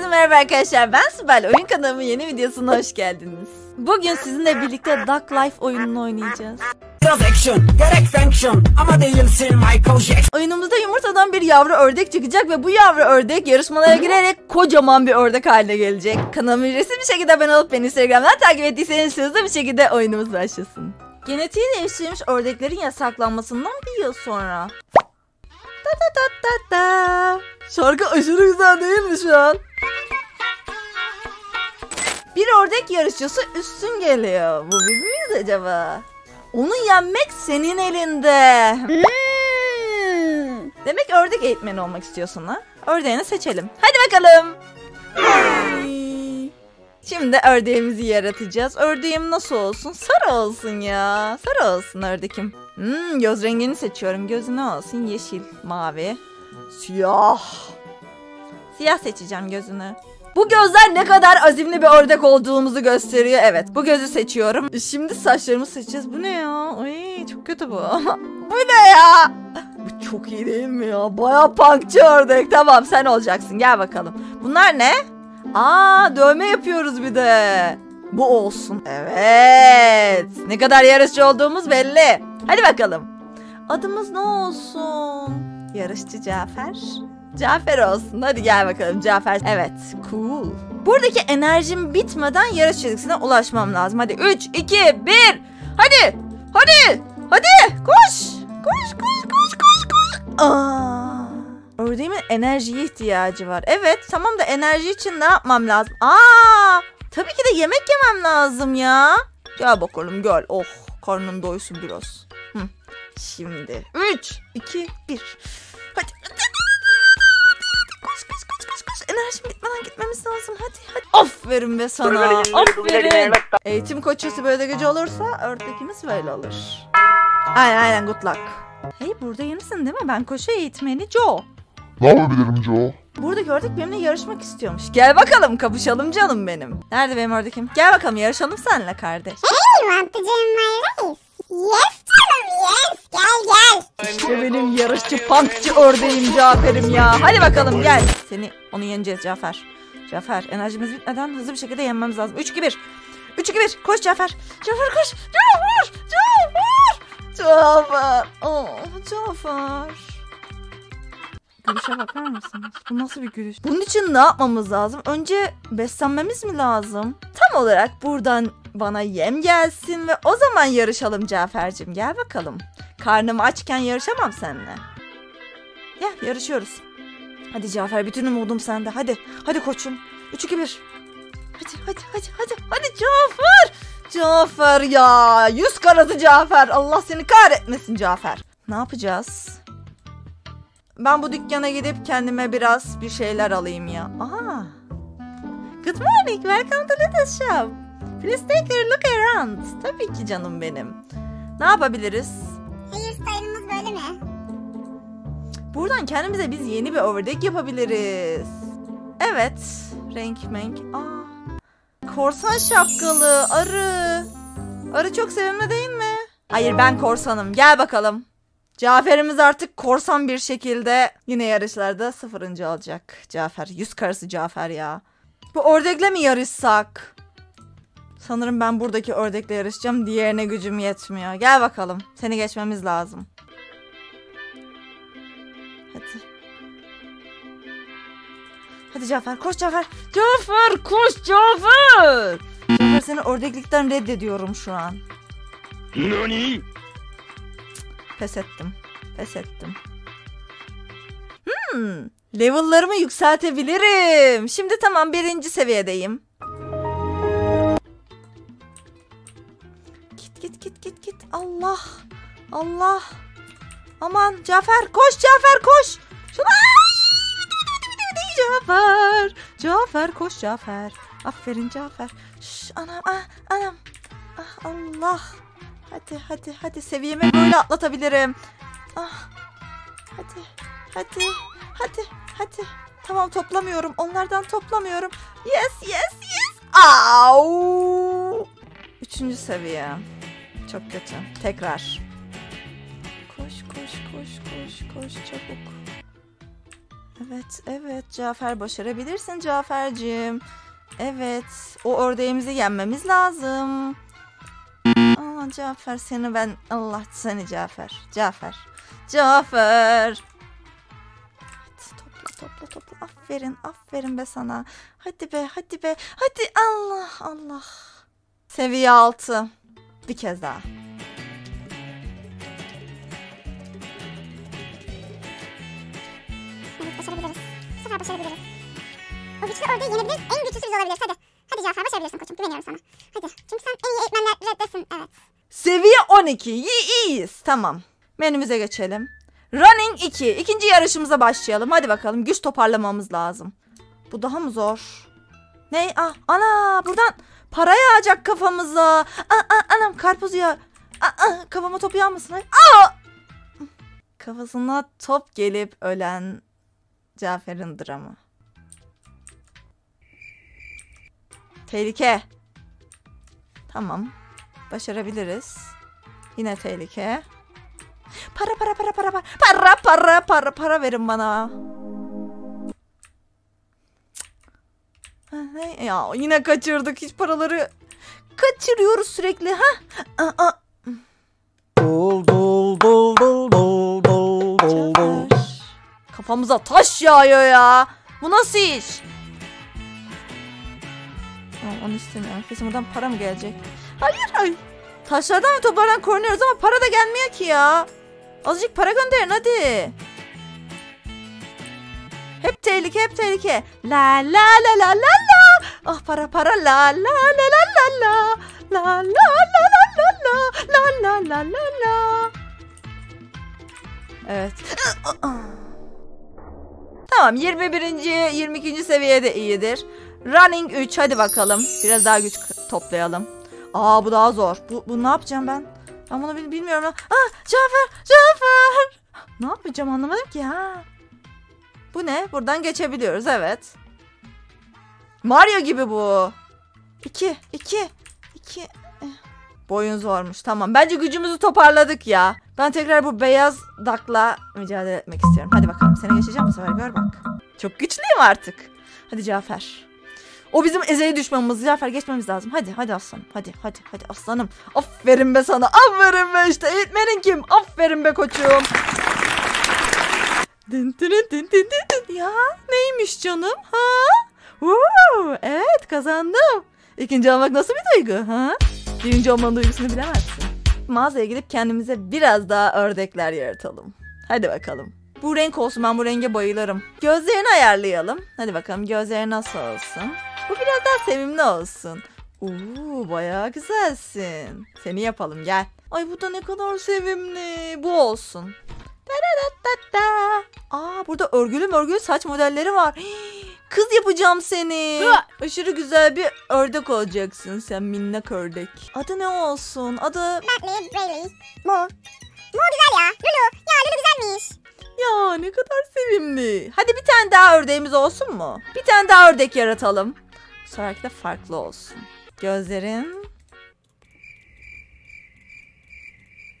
Herkese merhaba arkadaşlar. Ben Sibel. Oyun kanalımın yeni videosuna hoş geldiniz. Bugün sizinle birlikte Duck Life oyununu oynayacağız. Oyunumuzda yumurtadan bir yavru ördek çıkacak ve bu yavru ördek yarışmalara girerek kocaman bir ördek haline gelecek. Kanalıma ücretsiz bir şekilde abone olup beni Instagram'dan takip ettiyseniz hızlı bir şekilde oyunumuz başlasın. Genetiği değiştirilmiş ördeklerin yasaklanmasından bir yıl sonra. Şarkı aşırı güzel değil mi şu an? Bir ördek yarışçısı üstün geliyor. Bu biz miyiz acaba? Onu yenmek senin elinde. Demek ördek eğitmeni olmak istiyorsun ha? Ördeğini seçelim. Hadi bakalım. Şimdi ördeğimizi yaratacağız. Ördeğim nasıl olsun? Sarı olsun ya. Sarı olsun ördekim. Hmm, göz rengini seçiyorum. Gözü ne olsun? Yeşil, mavi, siyah. Siyah seçeceğim gözünü. Bu gözler ne kadar azimli bir ördek olduğumuzu gösteriyor. Evet bu gözü seçiyorum. Şimdi saçlarımı seçeceğiz. Bu ne ya? Ay çok kötü bu. bu ne ya? Bu çok iyi değil mi ya? Baya punkçı ördek. Tamam sen olacaksın gel bakalım. Bunlar ne? Aa dövme yapıyoruz bir de. Bu olsun. Evet. Ne kadar yarışçı olduğumuz belli. Hadi bakalım. Adımız ne olsun? Yarışçı Cafer. Cafer olsun. Hadi gel bakalım Cafer. Evet. Cool. Buradaki enerjim bitmeden yarış çizgisine ulaşmam lazım. Hadi 3, 2, 1. Hadi. Hadi. Hadi. Koş. Koş, koş, koş, koş, koş. Aa. Ördeğimin enerjiye ihtiyacı var. Evet tamam da enerji için ne yapmam lazım? Aa. Tabii ki de yemek yemem lazım ya. Gel bakalım gel. Oh karnın doysun biraz. Şimdi 3, 2, 1. Hadi. Koş koş koş koş koş. Enerjim bitmeden gitmemiz lazım. Hadi hadi. Aferin be sana. Aferin. Eğitim koçusu böyle gece olursa ördekimiz böyle olur. Aynen aynen good luck. Hey burada yenisin değil mi? Ben koşu eğitmeni Joe. Ne yapabilirim Joe? Buradaki ördek benimle yarışmak istiyormuş. Gel bakalım kapışalım canım benim. Nerede benim ördekim? Gel bakalım yarışalım seninle kardeş. You want to join my race? Yes yes. Gel gel. İşte benim yarışçı punkçı ördeğim Cafer'im ya. Hadi bakalım gel. Seni onu yeneceğiz Cafer. Cafer enerjimiz bitmeden hızlı bir şekilde yenmemiz lazım. 3 2 1. 3 2 1. Koş Cafer. Cafer koş. Cafer. Cafer. Cafer. Oh, Cafer. Gülüşe bakar mısınız? Bu nasıl bir gülüş? Bunun için ne yapmamız lazım? Önce beslenmemiz mi lazım? Tam olarak buradan bana yem gelsin ve o zaman yarışalım Cafer'cim. Gel bakalım. Karnım açken yarışamam seninle. Gel yarışıyoruz. Hadi Cafer bütün umudum sende. Hadi. Hadi koçum. 3 2 1. Hadi hadi hadi hadi. Hadi Cafer. Cafer ya. Yüz karatı Cafer. Allah seni kahretmesin Cafer. Ne yapacağız? Ben bu dükkana gidip kendime biraz bir şeyler alayım ya. Aa. Good morning. Welcome to Little Shop. Please take a look around. Tabii ki canım benim. Ne yapabiliriz? Hairstyle'ımız böyle mi? Buradan kendimize biz yeni bir ördek yapabiliriz. Evet. Renk menk. Aa. Korsan şapkalı. Arı. Arı çok sevimli değil mi? Hayır ben korsanım. Gel bakalım. Cafer'imiz artık korsan bir şekilde yine yarışlarda sıfırıncı olacak. Cafer. Yüz karısı Cafer ya. Bu ördekle mi yarışsak? Sanırım ben buradaki ördekle yarışacağım. Diğerine gücüm yetmiyor. Gel bakalım. Seni geçmemiz lazım. Hadi. Hadi Cafer koş Cafer. Cafer koş Cafer. Cafer seni ördeklikten reddediyorum şu an. Nani? Pes ettim. Pes ettim. Hmm, level'larımı yükseltebilirim. Şimdi tamam birinci seviyedeyim. Git git git git git. Allah. Allah. Aman Cafer koş Cafer koş. Şuna. Cafer. Cafer koş Cafer. Aferin Cafer. Şş, anam ah, anam. Ah Allah. Hadi hadi hadi seviyemi böyle atlatabilirim. Ah. Hadi hadi hadi hadi. Tamam toplamıyorum. Onlardan toplamıyorum. Yes yes yes. Au. Üçüncü seviye. Çok kötü. Tekrar. Koş koş koş koş koş çabuk. Evet, evet Cafer başarabilirsin Cafer'cim. Evet, o ördeğimizi yenmemiz lazım. Aa Cafer seni ben Allah seni Cafer. Cafer. Cafer. Hadi topla topla topla. Aferin aferin be sana. Hadi be hadi be. Hadi Allah Allah. Seviye 6. Bir kez daha. Başarabiliriz. Bu başarabiliriz. O güçlü ördeği yenebiliriz. En güçlüsü biz olabiliriz. Hadi. Hadi Cafer başarabilirsin koçum. Güveniyorum sana. Hadi. Çünkü sen en iyi eğitmenlerdesin. Evet. Seviye 12. İyi, iyiyiz. Tamam. Menümüze geçelim. Running 2. İkinci yarışımıza başlayalım. Hadi bakalım. Güç toparlamamız lazım. Bu daha mı zor? Ne? Ah, ana buradan para yağacak kafamıza. Aa, aa, anam karpuz ya. Aa, aa, kafama top yağmasın. Aa! Kafasına top gelip ölen Cafer'in dramı. Tehlike. Tamam. Başarabiliriz. Yine tehlike. Para para para para para para para para para verin bana. Ya yine kaçırdık hiç paraları kaçırıyoruz sürekli ha. Aa, aa. Dol dol dol dol dol dol. Kafamıza taş yağıyor ya. Bu nasıl iş? Tamam, onu istemiyorum. Kesin buradan para mı gelecek? Hayır hayır. Taşlardan ve toplardan korunuyoruz ama para da gelmiyor ki ya. Azıcık para gönderin hadi. Hep tehlike hep tehlike. La la la la la la. Ah para para la la la la la la. La la la la la la. La la la la la. Evet. Tamam 21. 22. seviyede iyidir. Running 3 hadi bakalım. Biraz daha güç toplayalım. Aa bu daha zor. Bu, bu ne yapacağım ben? Ben bunu bil- bilmiyorum. Aa Cafer! Cafer! Ne yapacağım anlamadım ki ha. Bu ne? Buradan geçebiliyoruz evet. Mario gibi bu. 2 2 2 Boyun zormuş. Tamam. Bence gücümüzü toparladık ya. Ben tekrar bu beyaz dakla mücadele etmek istiyorum. Hadi bakalım. Seni geçeceğim bu sefer. Gör bak. Çok güçlüyüm artık. Hadi Cafer. O bizim ezeli düşmanımız. Cafer geçmemiz lazım. Hadi hadi aslanım. Hadi hadi hadi aslanım. Aferin be sana. Aferin be işte. Eğitmenin kim? Aferin be koçum. Dın dın dın dın dın. Ya neymiş canım? Ha? Woo, evet kazandım. İkinci olmak nasıl bir duygu? Ha? Birinci olmanın duygusunu bilemezsin. Mağazaya gidip kendimize biraz daha ördekler yaratalım. Hadi bakalım. Bu renk olsun ben bu renge bayılırım. Gözlerini ayarlayalım. Hadi bakalım gözleri nasıl olsun. Bu biraz daha sevimli olsun. Oo bayağı güzelsin. Seni yapalım gel. Ay bu da ne kadar sevimli. Bu olsun. Da da da da da. Aa burada örgülü örgülü saç modelleri var. Hii, Kız yapacağım seni. Aşırı güzel bir ördek olacaksın sen minnak ördek. Adı ne olsun? Adı Bentley, Brayley, Mo. Mo güzel ya. Lulu. Ya Lulu güzelmiş. Ya ne kadar sevimli. Hadi bir tane daha ördeğimiz olsun mu? Bir tane daha ördek yaratalım. Seferki de farklı olsun. Gözlerin...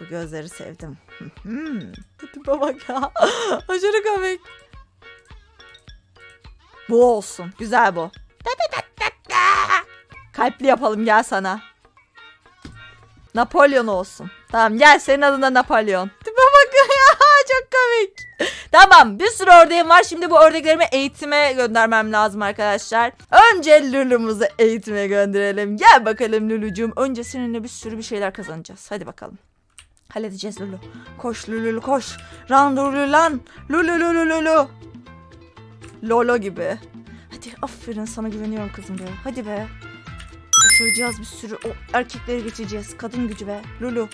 Bu gözleri sevdim. Tipe bak ya. Aşırı komik. Bu olsun. Güzel bu. Kalpli yapalım gel sana. Napolyon olsun. Tamam gel senin adına Napolyon. Tipe bak ya çok komik. Tamam bir sürü ördeğim var. Şimdi bu ördeklerimi eğitime göndermem lazım arkadaşlar. Önce Lulu'muzu eğitime gönderelim. Gel bakalım Lulu'cum. Önce seninle bir sürü bir şeyler kazanacağız. Hadi bakalım. Halledeceğiz Lulu. Koş Lulu koş. Ran Lulu lan. Lulu Lulu Lulu. Lolo gibi. Hadi aferin sana güveniyorum kızım be. Hadi be. Başaracağız bir sürü. O erkekleri geçeceğiz. Kadın gücü be. Lulu.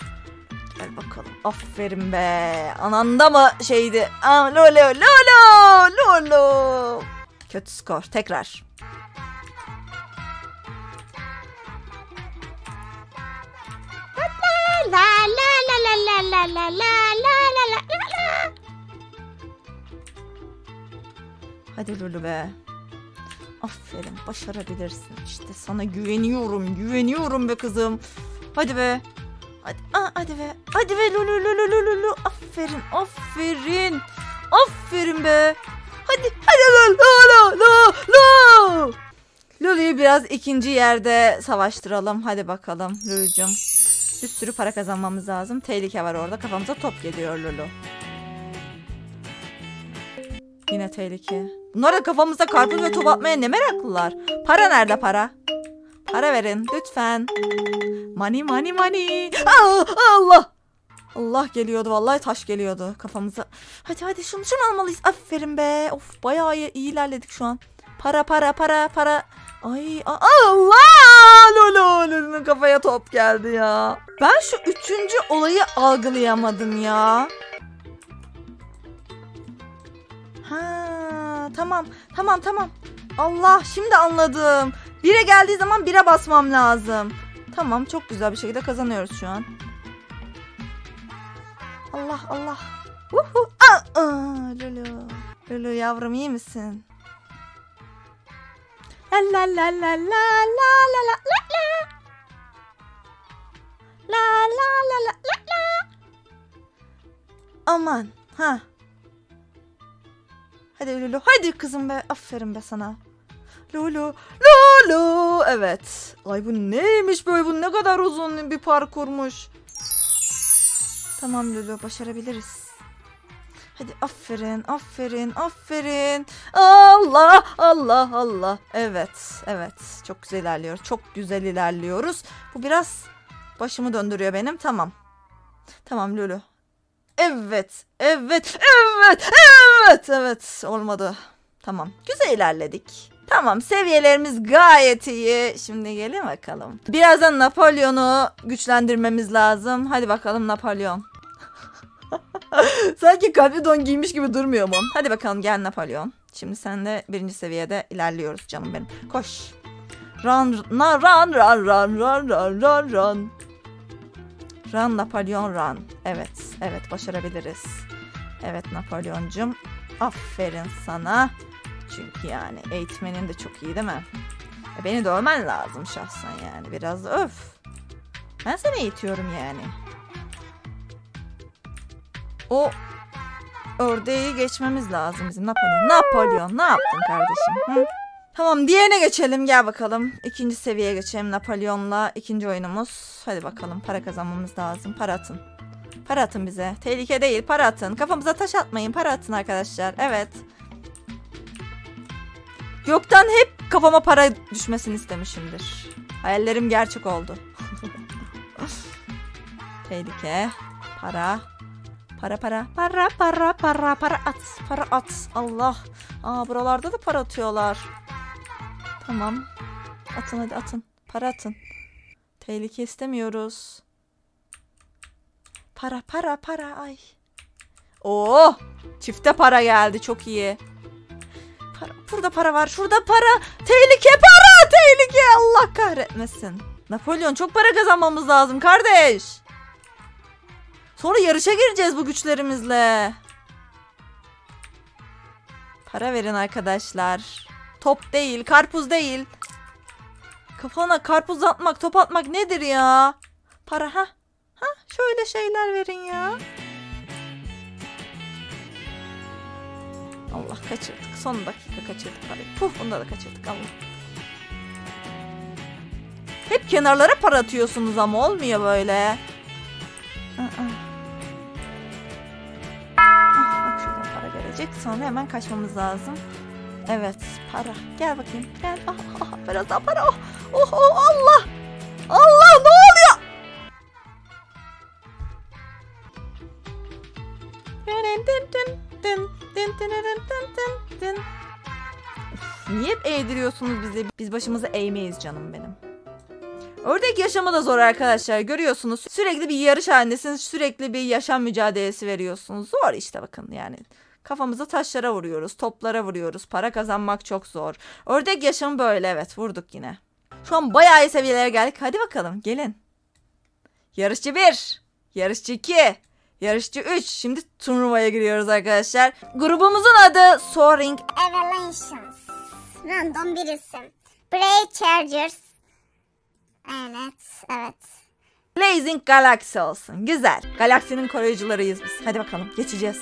Gel bakalım. Aferin be. Ananda mı şeydi? Aa, Lolo. Lolo. Lolo. Kötü skor. Tekrar. La la la la la la la la la la la. Hadi Lulu be. Aferin başarabilirsin. İşte sana güveniyorum. Güveniyorum be kızım. Hadi be. Hadi, aa, hadi be. Hadi be Lulu Lulu Lulu Lulu. Aferin aferin. Aferin be. Hadi. Hadi Lulu. Lulu. Lulu. Lulu'yu biraz ikinci yerde savaştıralım. Hadi bakalım Lulu'cum. Bir sürü para kazanmamız lazım. Tehlike var orada. Kafamıza top geliyor Lulu. Yine tehlike. Bunlar da kafamıza karpuz ve top atmaya ne meraklılar. Para nerede para? Para verin lütfen. Money money money. Aa, Allah. Allah geliyordu vallahi taş geliyordu kafamıza. Hadi hadi şunu şunu almalıyız. Aferin be. Of bayağı iyi, iyi ilerledik şu an. Para para para para. Ay Allah! Lolo Lolo'nun kafaya top geldi ya. Ben şu üçüncü olayı algılayamadım ya. Ha tamam tamam tamam. Allah şimdi anladım. Bire geldiği zaman bire basmam lazım. Tamam çok güzel bir şekilde kazanıyoruz şu an. Allah Allah. Uhu. Aa, aa, Lulu. Lulu yavrum iyi misin? La la la la la la la la la la. La la la la la. Aman. Ha. Hadi Lulu. Hadi kızım be. Aferin be sana. Lulu. Lulu. Evet. Ay bu neymiş böyle? Bu ne kadar uzun bir parkurmuş. Tamam Lulu. Başarabiliriz. Hadi aferin, aferin, aferin. Allah, Allah, Allah. Evet, evet. Çok güzel ilerliyor. Çok güzel ilerliyoruz. Bu biraz başımı döndürüyor benim. Tamam. Tamam Lulu. Evet, evet, evet, evet, evet. Olmadı. Tamam. Güzel ilerledik. Tamam seviyelerimiz gayet iyi. Şimdi gelin bakalım. Birazdan Napolyon'u güçlendirmemiz lazım. Hadi bakalım Napolyon. Sanki kalbi don giymiş gibi durmuyor mu? Hadi bakalım gel Napolyon. Şimdi sen de birinci seviyede ilerliyoruz canım benim. Koş. Run, na, run, run, run, run, run, run, run. Run Napolyon run. Evet, evet başarabiliriz. Evet Napolyon'cum. Aferin sana. Çünkü yani eğitmenin de çok iyi değil mi? E, Beni dövmen lazım şahsen yani. Biraz öf. Ben seni eğitiyorum yani. O ördeği geçmemiz lazım bizim. Napolyon. Napolyon ne yaptın kardeşim? Hı? Tamam diğerine geçelim gel bakalım. İkinci seviyeye geçelim Napolyon'la. ikinci oyunumuz. Hadi bakalım para kazanmamız lazım. Para atın. Para atın bize. Tehlike değil para atın. Kafamıza taş atmayın para atın arkadaşlar. Evet. Gökten hep kafama para düşmesini istemişimdir. Hayallerim gerçek oldu. Tehlike. Para. Para para. Para para para para at. Para at. Allah. Aa buralarda da para atıyorlar. Tamam. Atın hadi atın. Para atın. Tehlike istemiyoruz. Para para para ay. Oo! Çifte para geldi çok iyi. Para, burada para var. Şurada para. Tehlike para. Tehlike. Allah kahretmesin. Napolyon çok para kazanmamız lazım kardeş. Sonra yarışa gireceğiz bu güçlerimizle. Para verin arkadaşlar. Top değil, karpuz değil. Kafana karpuz atmak, top atmak nedir ya? Para ha? Ha? Şöyle şeyler verin ya. Allah kaçırdık. Son dakika kaçırdık parayı. Puh bunda da kaçırdık Allah. Hep kenarlara para atıyorsunuz ama olmuyor böyle. Ah, Bak şuradan para gelecek. Sonra hemen kaçmamız lazım. Evet para. Gel bakayım. Gel. Ah, ah, biraz daha para. Oh, oh, oh, Allah. Allah ne oluyor? Uf, Niye hep eğdiriyorsunuz bizi? Biz başımızı eğmeyiz canım benim. Ördek yaşamı da zor arkadaşlar. Görüyorsunuz sürekli bir yarış halindesiniz. Sürekli bir yaşam mücadelesi veriyorsunuz. Zor işte bakın yani. Kafamızı taşlara vuruyoruz. Toplara vuruyoruz. Para kazanmak çok zor. Ördek yaşamı böyle evet vurduk yine. Şu an bayağı iyi seviyelere geldik. Hadi bakalım gelin. Yarışçı 1. Yarışçı 2. Yarışçı 3. Şimdi turnuvaya giriyoruz arkadaşlar. Grubumuzun adı Soaring Evaluations. Random bir isim. Brave Chargers. Evet, evet. Blazing Galaxy olsun. Güzel. Galaksinin koruyucularıyız biz. Hadi bakalım geçeceğiz.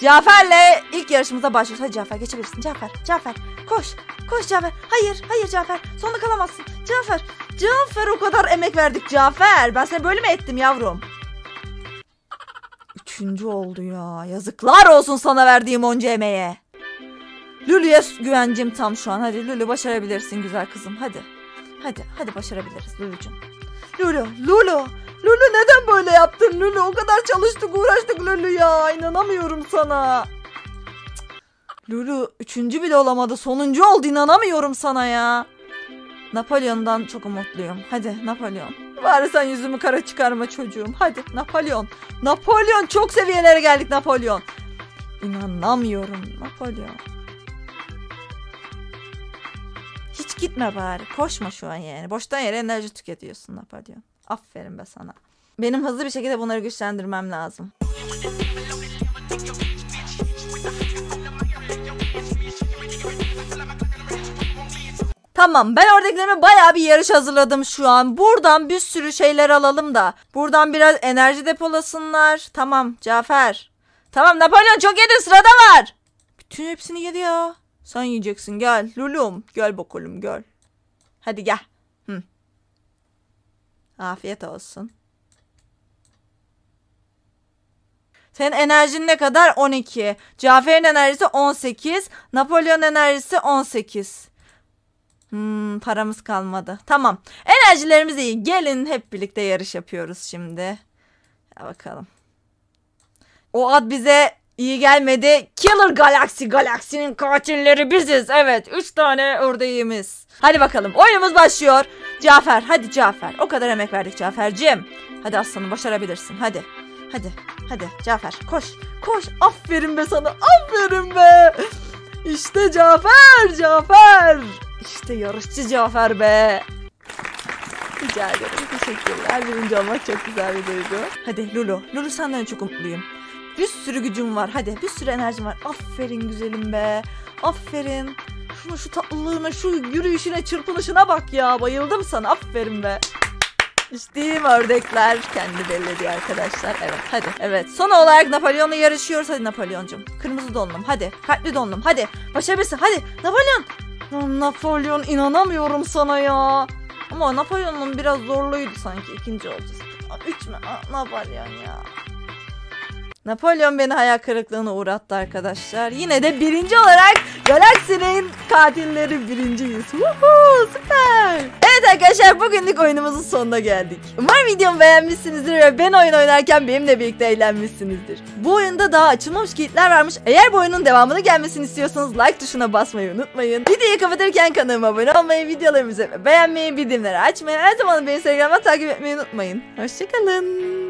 Cafer'le ilk yarışımıza başlıyoruz. Hadi Cafer geçebilirsin. Cafer, Cafer. Koş, koş Cafer. Hayır, hayır Cafer. Sonunda kalamazsın. Cafer, Cafer o kadar emek verdik Cafer. Ben seni böyle mi ettim yavrum? Üçüncü oldu ya. Yazıklar olsun sana verdiğim onca emeğe. Lulu'ya güvencim tam şu an. Hadi Lulu başarabilirsin güzel kızım. Hadi. Hadi, hadi başarabiliriz Lulu'cum. Lulu, Lulu. Lulu neden böyle yaptın Lulu? O kadar çalıştık uğraştık Lulu ya. İnanamıyorum sana. Cık. Lulu üçüncü bile olamadı. Sonuncu oldu inanamıyorum sana ya. Napolyon'dan çok umutluyum. Hadi Napolyon. Bari sen yüzümü kara çıkarma çocuğum. Hadi Napolyon. Napolyon çok seviyelere geldik Napolyon. İnanamıyorum Napolyon. Hiç gitme bari. Koşma şu an yani. Boştan yere enerji tüketiyorsun Napolyon. Aferin be sana. Benim hızlı bir şekilde bunları güçlendirmem lazım. Tamam ben oradakilerime bayağı bir yarış hazırladım şu an. Buradan bir sürü şeyler alalım da. Buradan biraz enerji depolasınlar. Tamam Cafer. Tamam Napolyon çok yedi sırada var. Bütün hepsini yedi ya. Sen yiyeceksin gel. Lulum gel bakalım gel. Hadi gel. Hı. Afiyet olsun. Senin enerjin ne kadar? 12. Cafer'in enerjisi 18. Napolyon enerjisi 18. Hmm, paramız kalmadı. Tamam. Enerjilerimiz iyi. Gelin hep birlikte yarış yapıyoruz şimdi. Ya bakalım. O ad bize iyi gelmedi. Killer Galaxy Galaxy'nin katilleri biziz. Evet. Üç tane ördeğimiz. Hadi bakalım. Oyunumuz başlıyor. Cafer. Hadi Cafer. O kadar emek verdik Cafer'cim. Hadi aslanım başarabilirsin. Hadi. Hadi. Hadi Cafer. Koş. Koş. Aferin be sana. Aferin be. İşte Cafer. Cafer. İşte yarışçı Cafer be. Rica ederim. Teşekkürler. Birinci olmak çok güzel bir duygu. Hadi Lulu. Lulu senden çok umutluyum. Bir sürü gücüm var. Hadi bir sürü enerjim var. Aferin güzelim be. Aferin. Şunu şu tatlılığına, şu yürüyüşüne, çırpınışına bak ya. Bayıldım sana. Aferin be. İçtiğim ördekler kendi belli ediyor arkadaşlar. Evet hadi. Evet. Son olarak Napolyon'la yarışıyoruz. Hadi Napolyoncum. Kırmızı donlum. Hadi. Kalpli donlum. Hadi. Başarabilirsin. Hadi. Napolyon. Napolyon inanamıyorum sana ya. Ama Napolyon'un biraz zorluydu sanki. ikinci olacağız. Üç mü? Napolyon ya. Napolyon beni hayal kırıklığına uğrattı arkadaşlar. Yine de birinci olarak Galaksinin katilleri birinciyiz. Woohoo, süper. Evet arkadaşlar bugünlük oyunumuzun sonuna geldik. Umarım videomu beğenmişsinizdir ve ben oyun oynarken benimle birlikte eğlenmişsinizdir. Bu oyunda daha açılmamış kilitler varmış. Eğer bu oyunun devamını gelmesini istiyorsanız like tuşuna basmayı unutmayın. Videoyu kapatırken kanalıma abone olmayı, videolarımızı beğenmeyi, bildirimleri açmayı, her zaman beni Instagram'dan takip etmeyi unutmayın. Hoşçakalın.